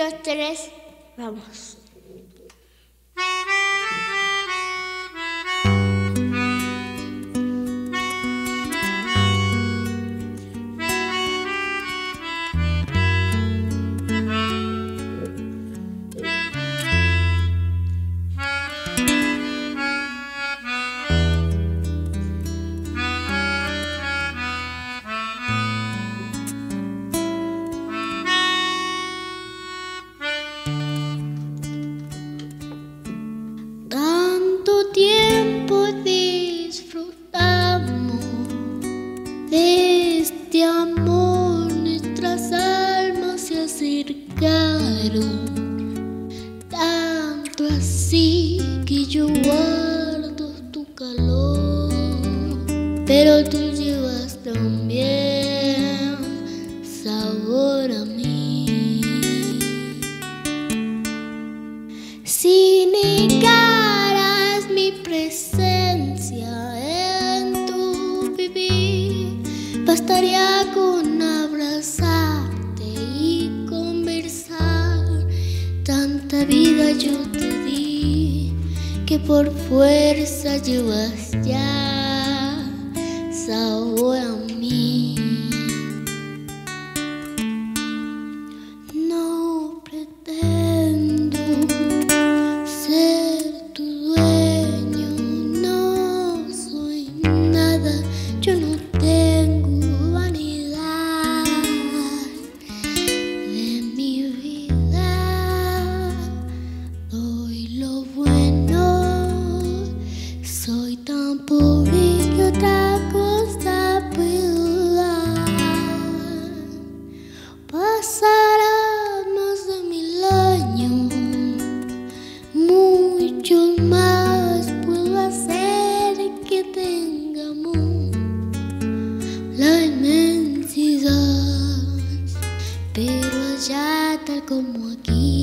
dos, tres, vamos. Tanto así que yo guardo tu calor, pero tú llevas también sabor a mí. Si negaras mi presencia en tu vivir, bastaría con abrazarte Tanta vida yo te di que por fuerza llevas ya sabor a mí. Pasarán más de mil años, muchos más puedo hacer que tengamos la inmensidad, pero allá tal como aquí